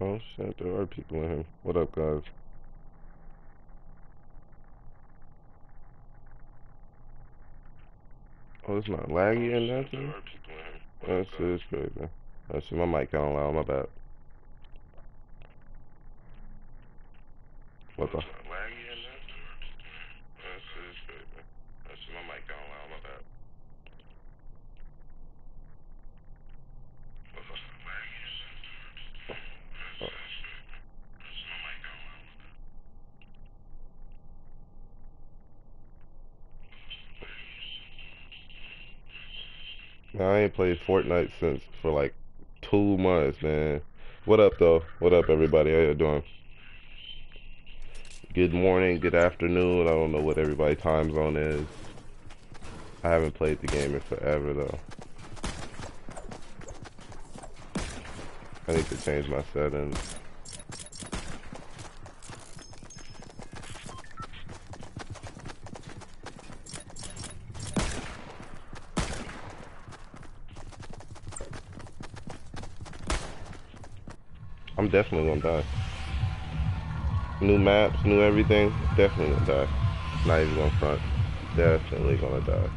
Oh shit, there are people in here. What up, guys? Oh, oh it's not laggy or nothing? That's is crazy. Oh shit, my mic on loud, my bad. What the? I ain't played Fortnite since for like two months, man. What up, though? What up, everybody? How you doing? Good morning, good afternoon. I don't know what everybody's time zone is. I haven't played the game in forever, though. I need to change my settings. Definitely gonna die. New maps, new everything, definitely gonna die. Not even gonna front. Definitely gonna die.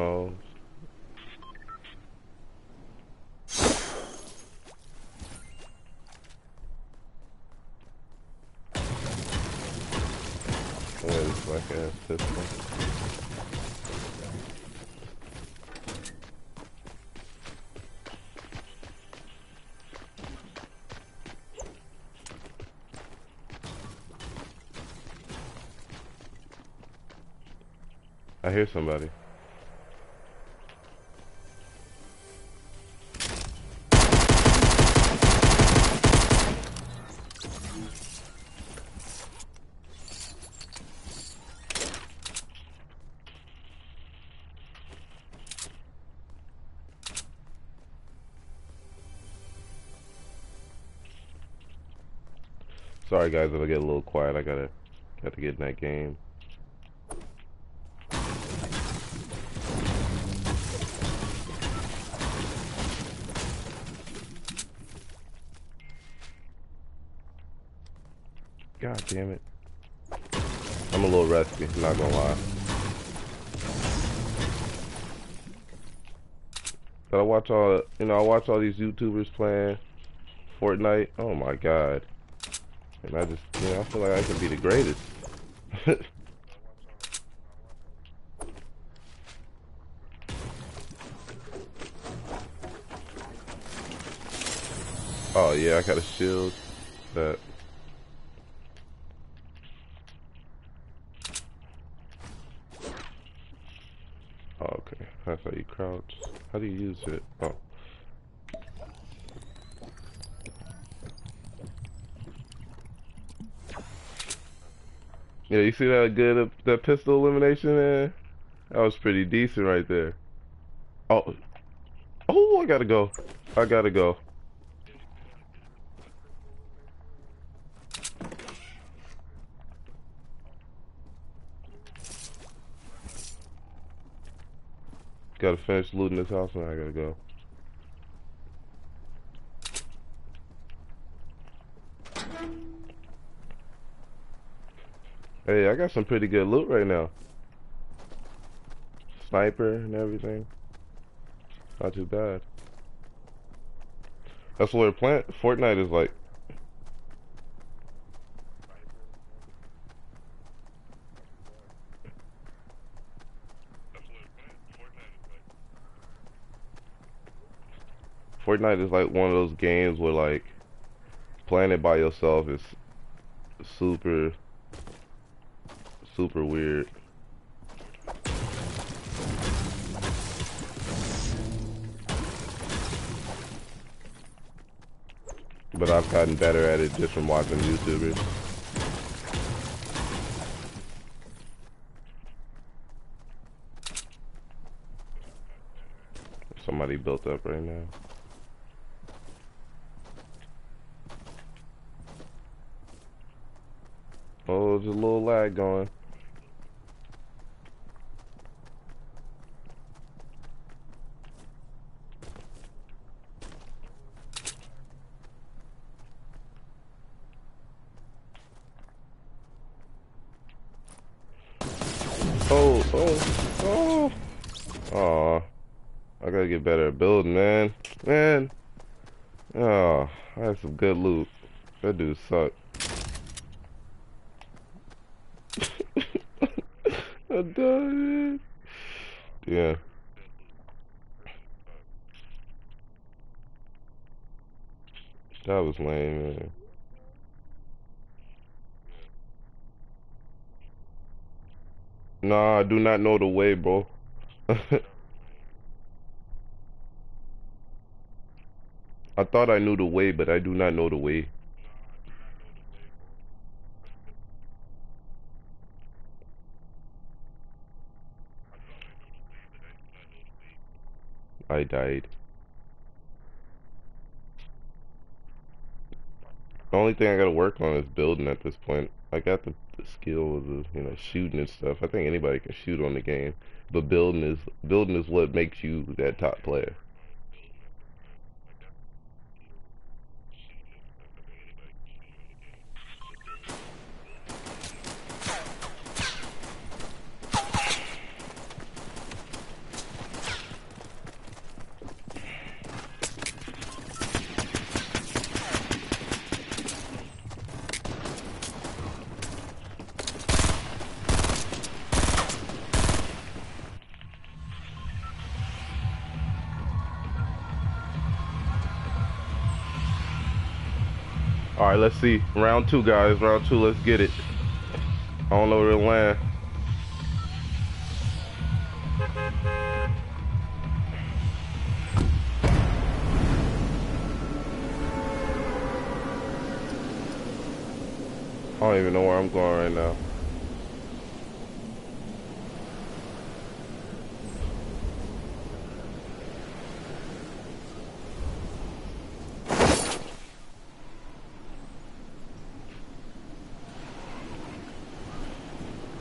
Oh, yeah, this black ass pistol. I hear somebody. Sorry guys if I get a little quiet. I gotta gotta get in that game. God damn it. I'm a little rusty, not gonna lie. But I watch all you know, I watch all these YouTubers playing Fortnite. Oh my god. And I just you know, I feel like I can be the greatest. oh yeah, I got a shield that Oh, okay. That's how you crouch. How do you use it? Oh. Yeah, you see that good uh, that pistol elimination man? That was pretty decent right there. Oh. Oh, I gotta go. I gotta go. Gotta finish looting this house and I gotta go. Hey, I got some pretty good loot right now. Sniper and everything. Not too bad. That's what we're. Fortnite is like. Fortnite is like one of those games where like playing it by yourself is super super weird. But I've gotten better at it just from watching YouTubers. Somebody built up right now. Oh, there's a little lag going. Building, man. Man. Oh, I had some good loot. That dude sucked. I died. Yeah. That was lame, man. Nah, I do not know the way, bro. I thought I knew the way, but I do not know the way. I died. The only thing I gotta work on is building at this point. I got the, the skill of the, you know, shooting and stuff. I think anybody can shoot on the game, but building is building is what makes you that top player. Right, let's see. Round two, guys. Round two. Let's get it. I don't know where to land. I don't even know where I'm going right now.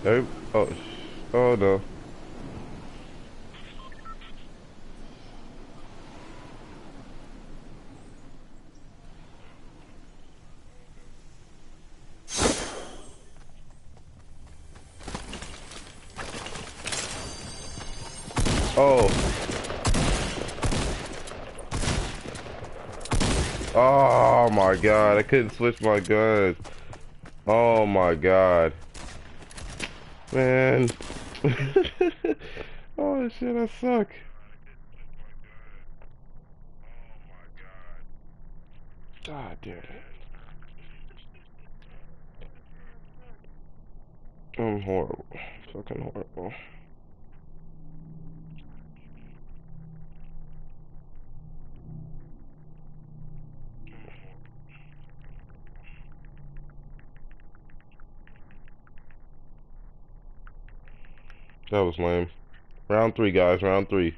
Oh, oh no. Oh. Oh my god, I couldn't switch my guns. Oh my god. Man. oh shit, I suck. God damn it. I'm horrible. Fucking horrible. That was lame. Round three, guys. Round three.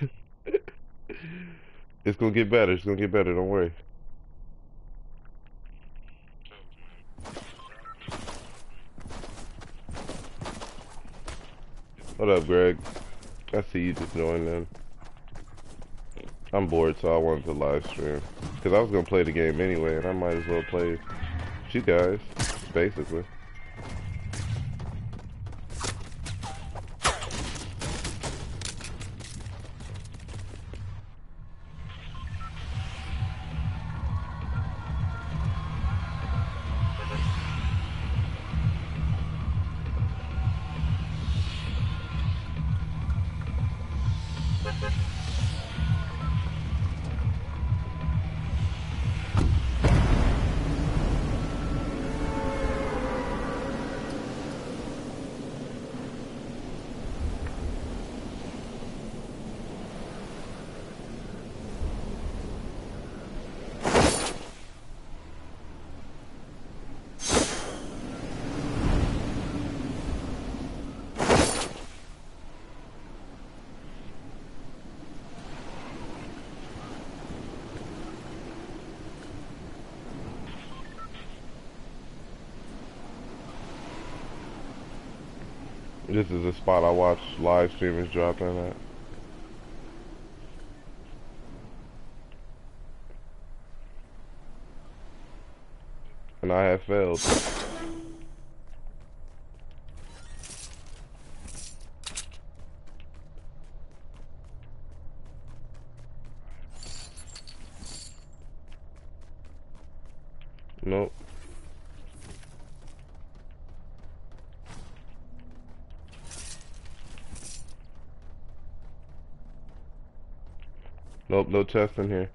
it's gonna get better. It's gonna get better. Don't worry. What up, Greg? I see you just joined in. I'm bored, so I wanted to live stream. Because I was going to play the game anyway, and I might as well play with you guys, basically. This is a spot I watch live streamers dropping at. And I have failed. Nope. No chest in here.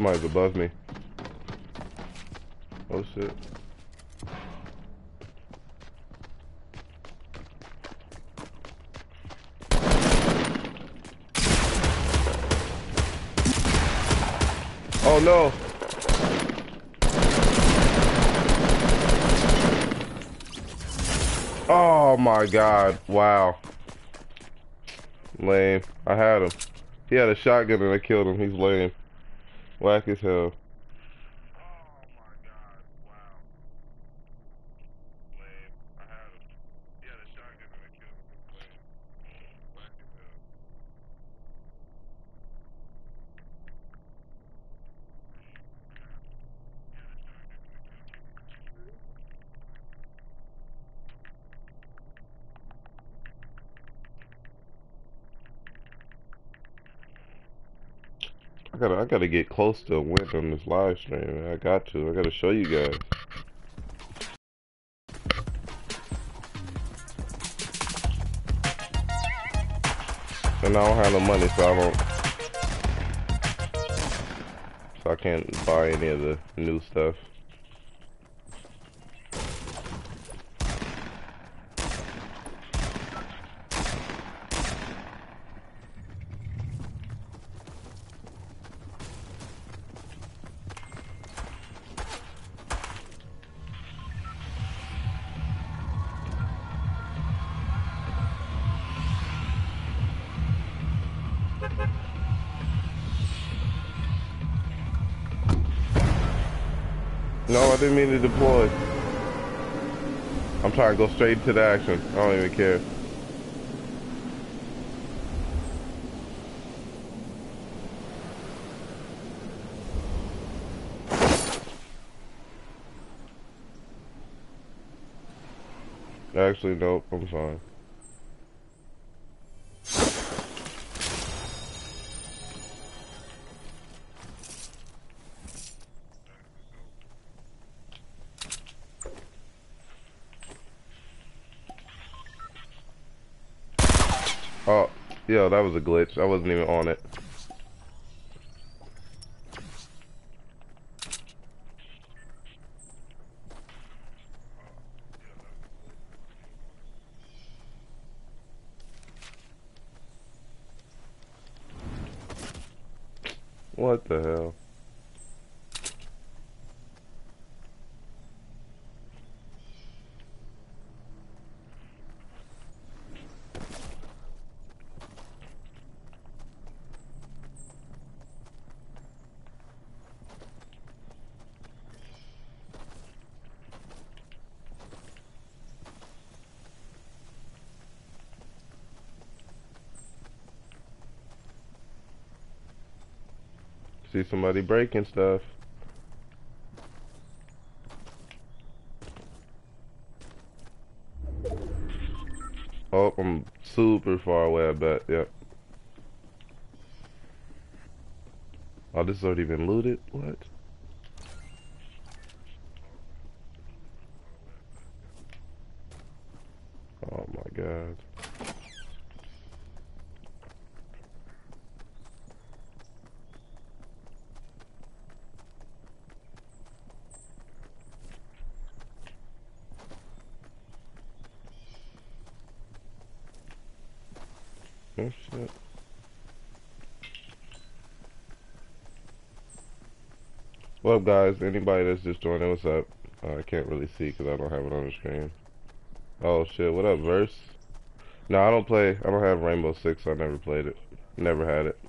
Somebody's above me. Oh shit. Oh no! Oh my god, wow. Lame. I had him. He had a shotgun and I killed him. He's lame. Whack as hell. Gotta, I gotta get close to a win on this live stream. I got to. I gotta show you guys. And I don't have no money, so I don't. So I can't buy any of the new stuff. No, I didn't mean to deploy. I'm trying to go straight into the action. I don't even care. Actually, nope, I'm fine. Oh, yeah, that was a glitch. I wasn't even on it. What the hell? See somebody breaking stuff. Oh, I'm super far away, I bet. Yep. Oh, this is already been looted? What? Oh my god. Oh shit. What up, guys? Anybody that's just joining, what's up? Uh, I can't really see because I don't have it on the screen. Oh shit, what up, Verse? No, I don't play. I don't have Rainbow Six. I never played it. Never had it.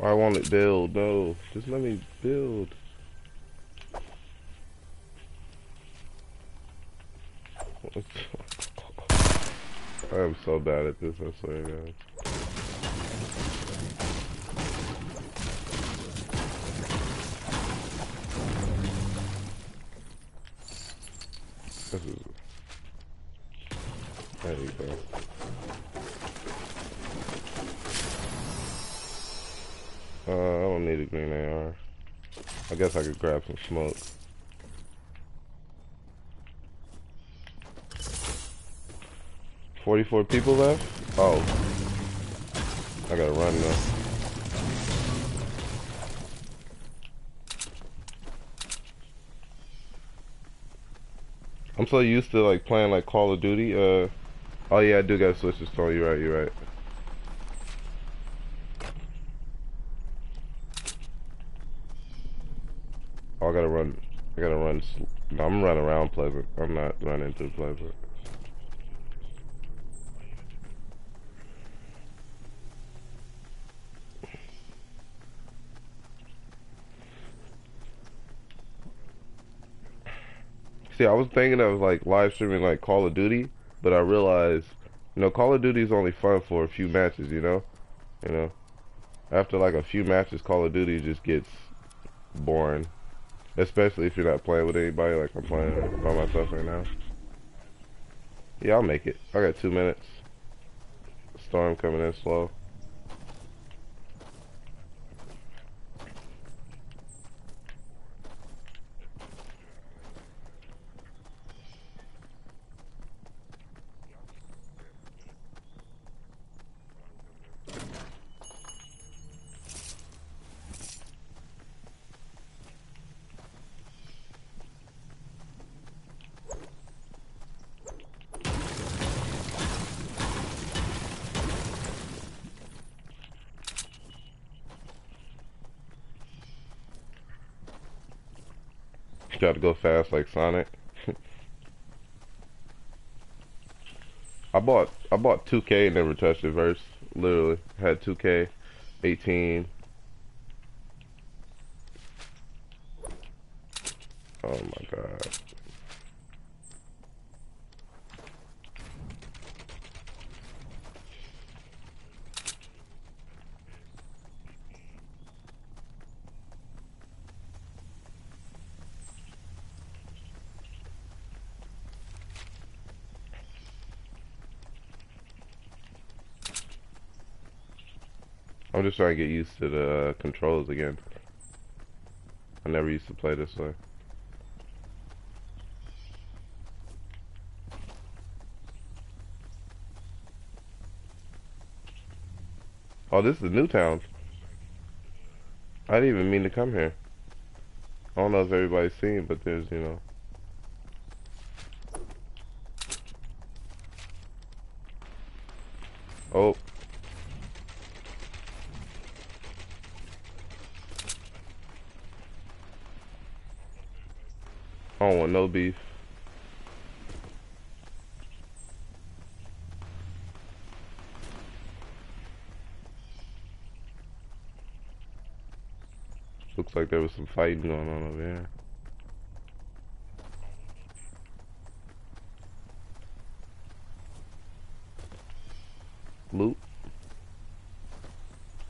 I want it build. No, just let me build. I am so bad at this. I swear to God. Grab some smoke. Forty-four people left? Oh. I gotta run now. I'm so used to like playing like Call of Duty. Uh, oh yeah, I do gotta switch this phone. You're right. You're right. Oh, I gotta run. I gotta run. No, I'm I'm not running through Pleasant. See, I was thinking of like live streaming like Call of Duty, but I realized, you know, Call of Duty is only fun for a few matches, you know? You know? After like a few matches, Call of Duty just gets boring. Especially if you're not playing with anybody like I'm playing by myself right now. Yeah, I'll make it. I got two minutes. Storm coming in slow. Got to go fast like Sonic. I bought I bought 2K and never touched it. Verse literally had 2K, 18. Oh my god. I'm just trying to get used to the uh, controls again. I never used to play this way. Oh, this is Newtown. I didn't even mean to come here. I don't know if everybody's seen, but there's, you know. Oh. I don't want no beef. Looks like there was some fighting going on over here. Loot.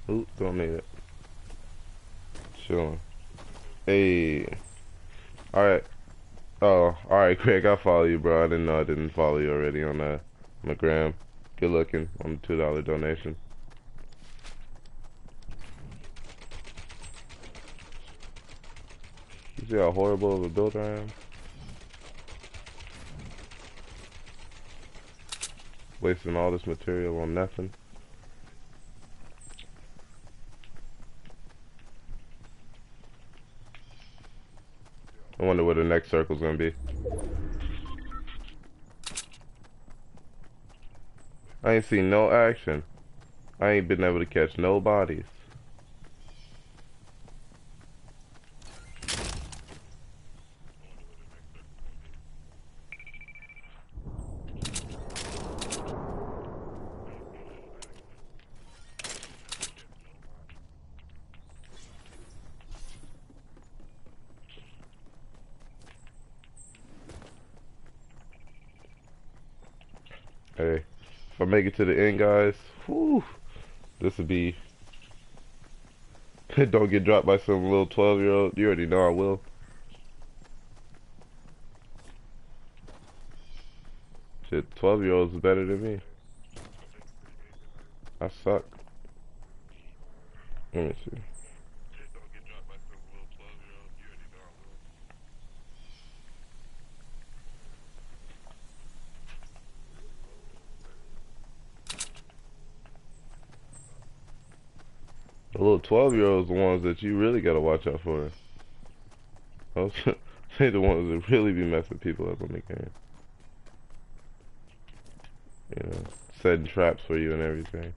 Loot, don't need it. Chilling. Hey. Alright. Oh, Craig, I follow you, bro. I didn't know I didn't follow you already on the, on the gram. Good looking on the $2 donation. You see how horrible of a builder I am? Wasting all this material on nothing. I wonder where the next circle's gonna be. I ain't seen no action. I ain't been able to catch no bodies. Hey, if I make it to the end, guys, whew, this would be. Don't get dropped by some little 12 year old. You already know I will. Shit, 12 year olds is better than me. I suck. Let me see. The little 12 year olds the ones that you really gotta watch out for. Those they the ones that really be messing people up on the game. You know, setting traps for you and everything.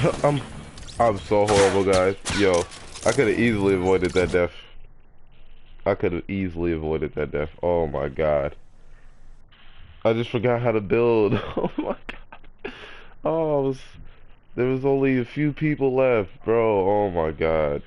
I'm I'm so horrible, guys. Yo, I could have easily avoided that death. I could have easily avoided that death. Oh my god. I just forgot how to build. Oh my god. Oh, was, there was only a few people left, bro. Oh my god.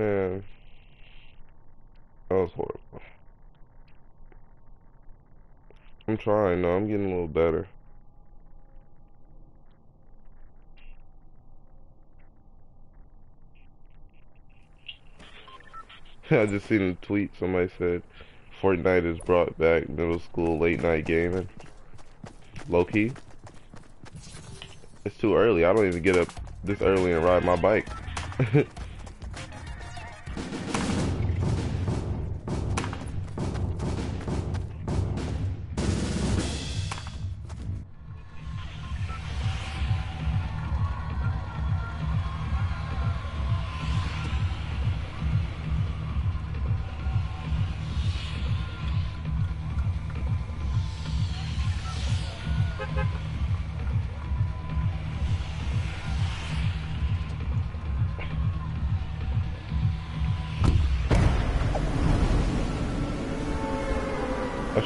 Man, that was horrible. I'm trying though. I'm getting a little better. I just seen a tweet. Somebody said Fortnite has brought back middle school late night gaming. Low key. It's too early. I don't even get up this early and ride my bike.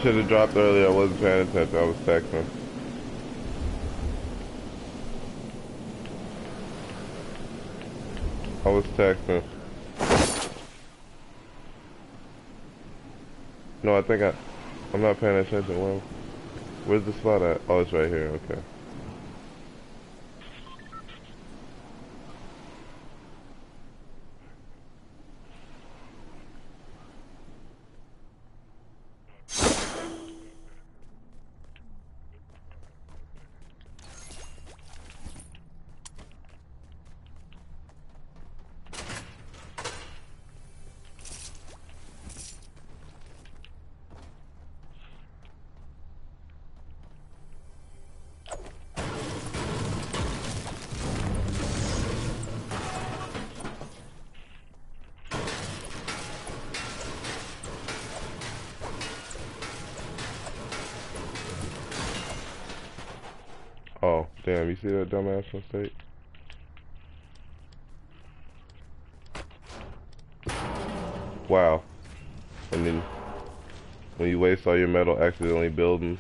should have dropped earlier. I wasn't paying attention. I was texting. I was texting. No, I think I... I'm not paying attention. Well, where's the spot at? Oh, it's right here. Okay. Damn, you see that dumbass mistake? Wow. And then when you waste all your metal accidentally building.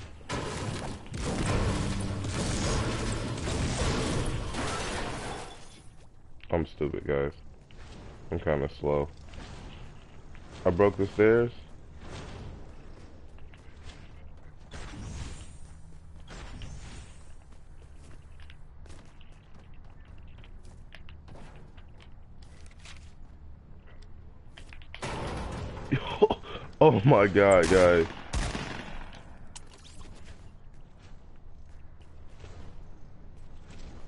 I'm stupid, guys. I'm kind of slow. I broke the stairs. Oh my god, guys.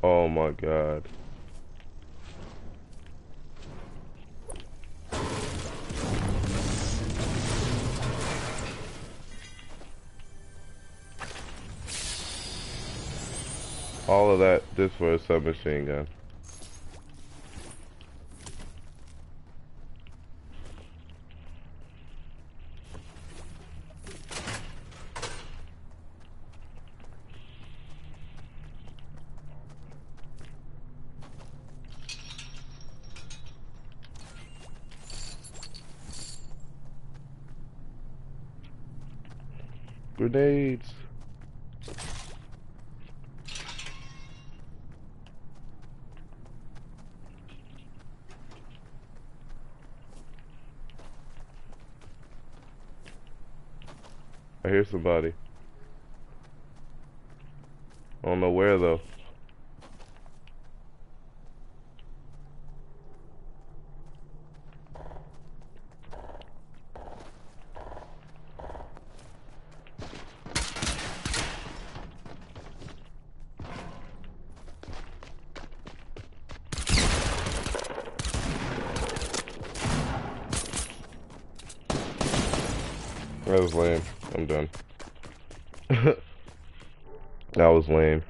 Oh my god. All of that just for a submachine gun. Grenades. I hear somebody. I don't know where though. That was lame. I'm done. that was lame.